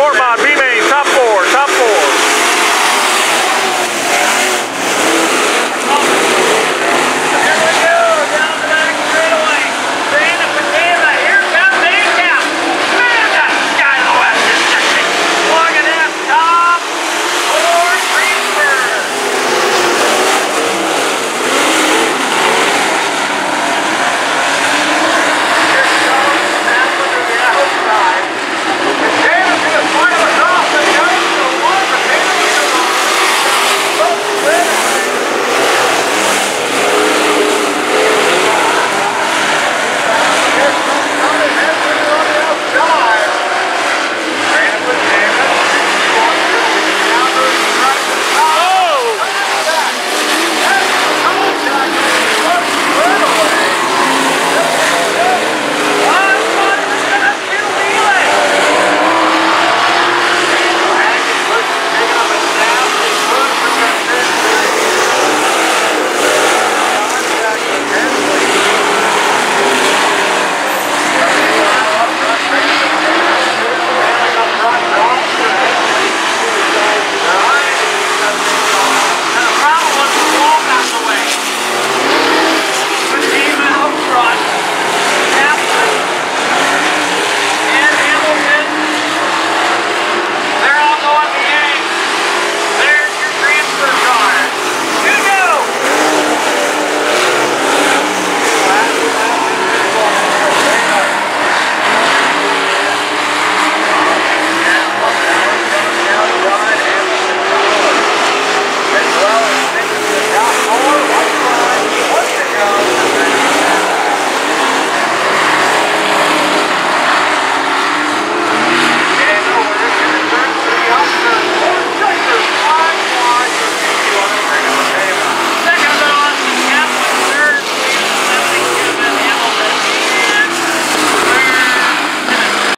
Fort